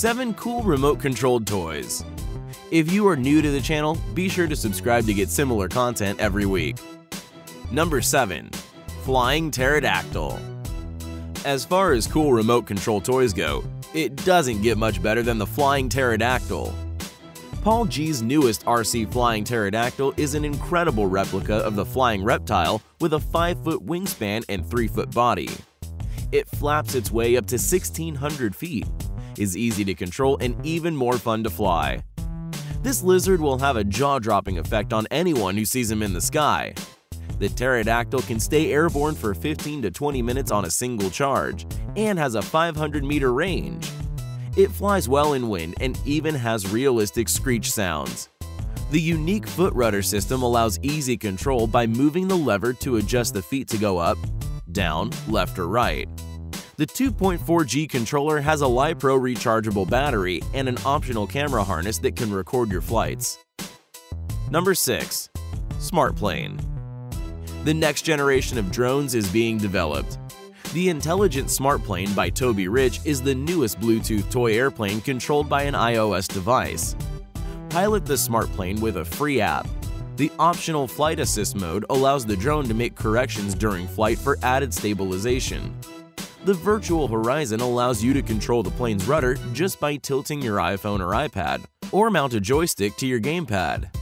7 Cool Remote-Controlled Toys If you are new to the channel, be sure to subscribe to get similar content every week. Number 7. Flying Pterodactyl As far as cool remote control toys go, it doesn't get much better than the Flying Pterodactyl. Paul G's newest RC Flying Pterodactyl is an incredible replica of the flying reptile with a 5-foot wingspan and 3-foot body. It flaps its way up to 1,600 feet, is easy to control and even more fun to fly. This lizard will have a jaw-dropping effect on anyone who sees him in the sky. The pterodactyl can stay airborne for 15 to 20 minutes on a single charge and has a 500 meter range. It flies well in wind and even has realistic screech sounds. The unique foot rudder system allows easy control by moving the lever to adjust the feet to go up, down, left or right. The 2.4G controller has a LiPro rechargeable battery and an optional camera harness that can record your flights. Number 6. Smart Plane The next generation of drones is being developed. The Intelligent Smart Plane by TobyRich is the newest Bluetooth toy airplane controlled by an iOS device. Pilot the Smart Plane with a free app. The optional Flight Assist mode allows the drone to make corrections during flight for added stabilization. The Virtual Horizon allows you to control the plane's rudder just by tilting your iPhone or iPad, or mount a joystick to your gamepad.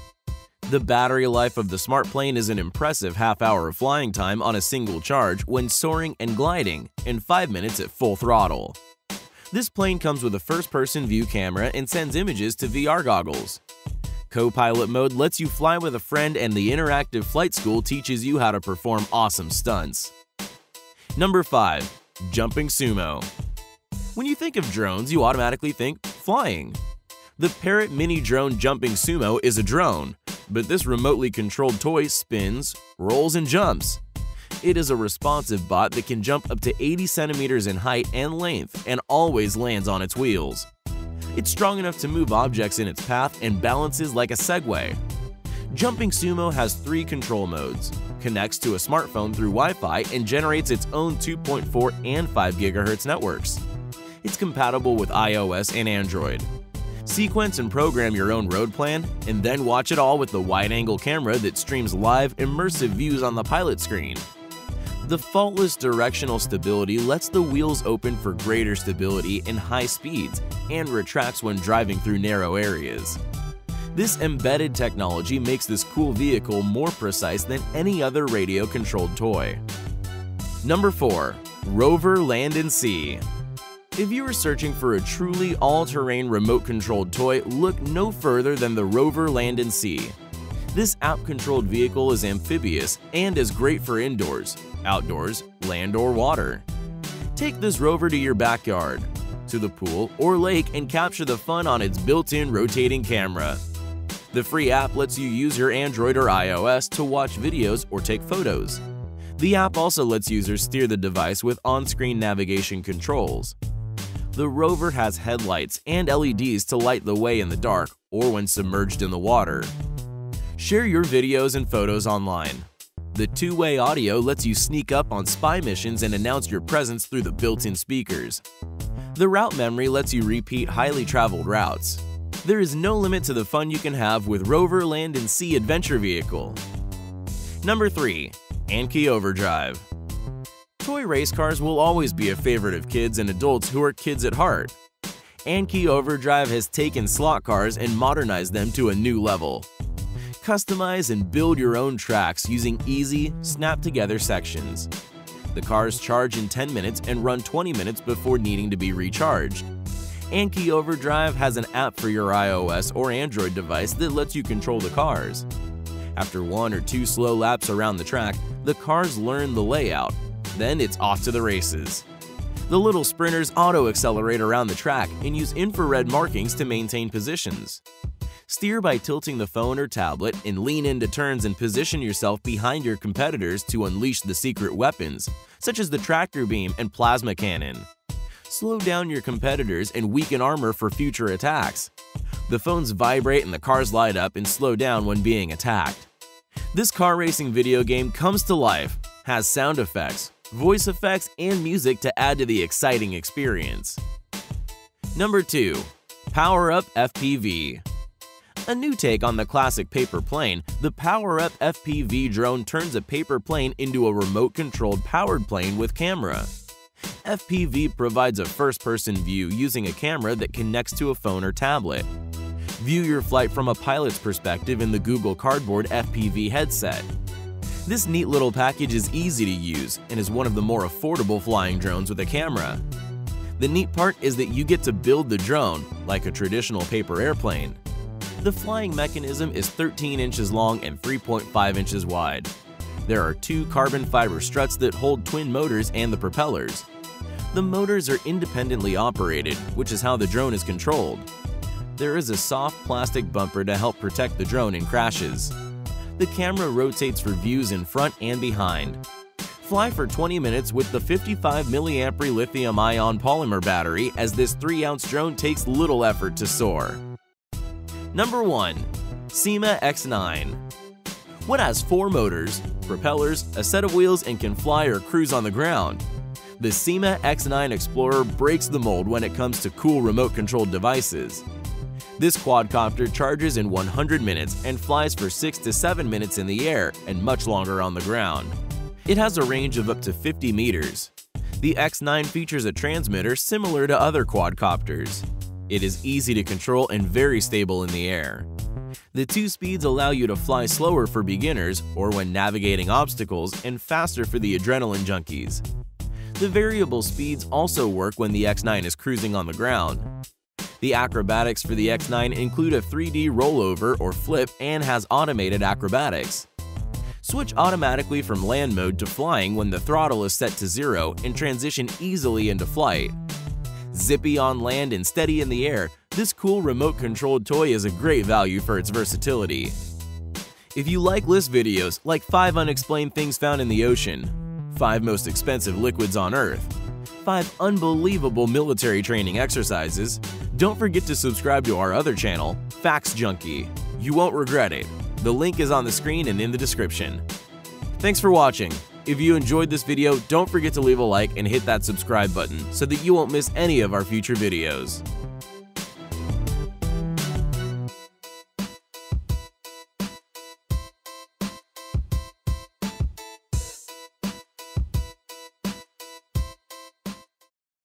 The battery life of the smart plane is an impressive half hour of flying time on a single charge when soaring and gliding, and 5 minutes at full throttle. This plane comes with a first-person view camera and sends images to VR goggles. Co-pilot mode lets you fly with a friend and the interactive flight school teaches you how to perform awesome stunts. Number 5. Jumping Sumo When you think of drones, you automatically think flying. The Parrot Mini Drone Jumping Sumo is a drone, but this remotely controlled toy spins, rolls, and jumps. It is a responsive bot that can jump up to 80 centimeters in height and length and always lands on its wheels. It's strong enough to move objects in its path and balances like a Segway. Jumping Sumo has three control modes, connects to a smartphone through Wi-Fi and generates its own 2.4 and 5 GHz networks. It's compatible with iOS and Android. Sequence and program your own road plan, and then watch it all with the wide-angle camera that streams live, immersive views on the pilot screen. The faultless directional stability lets the wheels open for greater stability in high speeds and retracts when driving through narrow areas. This embedded technology makes this cool vehicle more precise than any other radio-controlled toy. Number 4. Rover Land & Sea if you are searching for a truly all-terrain remote-controlled toy, look no further than the Rover Land & Sea. This app-controlled vehicle is amphibious and is great for indoors, outdoors, land or water. Take this rover to your backyard, to the pool or lake and capture the fun on its built-in rotating camera. The free app lets you use your Android or iOS to watch videos or take photos. The app also lets users steer the device with on-screen navigation controls. The rover has headlights and LEDs to light the way in the dark or when submerged in the water. Share your videos and photos online. The two-way audio lets you sneak up on spy missions and announce your presence through the built-in speakers. The route memory lets you repeat highly traveled routes. There is no limit to the fun you can have with Rover Land & Sea Adventure Vehicle. Number 3. Anki Overdrive Toy race cars will always be a favorite of kids and adults who are kids at heart. Anki Overdrive has taken slot cars and modernized them to a new level. Customize and build your own tracks using easy, snap-together sections. The cars charge in 10 minutes and run 20 minutes before needing to be recharged. Anki Overdrive has an app for your iOS or Android device that lets you control the cars. After one or two slow laps around the track, the cars learn the layout then it's off to the races. The little sprinters auto-accelerate around the track and use infrared markings to maintain positions. Steer by tilting the phone or tablet and lean into turns and position yourself behind your competitors to unleash the secret weapons, such as the tractor beam and plasma cannon. Slow down your competitors and weaken armor for future attacks. The phones vibrate and the cars light up and slow down when being attacked. This car racing video game comes to life, has sound effects, voice effects, and music to add to the exciting experience. Number 2. Power Up FPV a new take on the classic paper plane, the Power Up FPV drone turns a paper plane into a remote-controlled powered plane with camera. FPV provides a first-person view using a camera that connects to a phone or tablet. View your flight from a pilot's perspective in the Google Cardboard FPV headset. This neat little package is easy to use and is one of the more affordable flying drones with a camera. The neat part is that you get to build the drone like a traditional paper airplane. The flying mechanism is 13 inches long and 3.5 inches wide. There are two carbon fiber struts that hold twin motors and the propellers. The motors are independently operated, which is how the drone is controlled. There is a soft plastic bumper to help protect the drone in crashes. The camera rotates for views in front and behind. Fly for 20 minutes with the 55 mAh lithium-ion polymer battery as this 3-ounce drone takes little effort to soar. Number 1. Syma X9 What has four motors, propellers, a set of wheels, and can fly or cruise on the ground? The Syma X9 Explorer breaks the mold when it comes to cool remote-controlled devices. This quadcopter charges in 100 minutes and flies for 6 to 7 minutes in the air and much longer on the ground. It has a range of up to 50 meters. The X9 features a transmitter similar to other quadcopters. It is easy to control and very stable in the air. The two speeds allow you to fly slower for beginners or when navigating obstacles and faster for the adrenaline junkies. The variable speeds also work when the X9 is cruising on the ground. The acrobatics for the X9 include a 3D rollover or flip and has automated acrobatics. Switch automatically from land mode to flying when the throttle is set to zero and transition easily into flight. Zippy on land and steady in the air, this cool remote-controlled toy is a great value for its versatility. If you like list videos like 5 unexplained things found in the ocean, 5 most expensive liquids on Earth, 5 unbelievable military training exercises, don't forget to subscribe to our other channel, Facts Junkie. You won't regret it. The link is on the screen and in the description. Thanks for watching. If you enjoyed this video, don't forget to leave a like and hit that subscribe button so that you won't miss any of our future videos.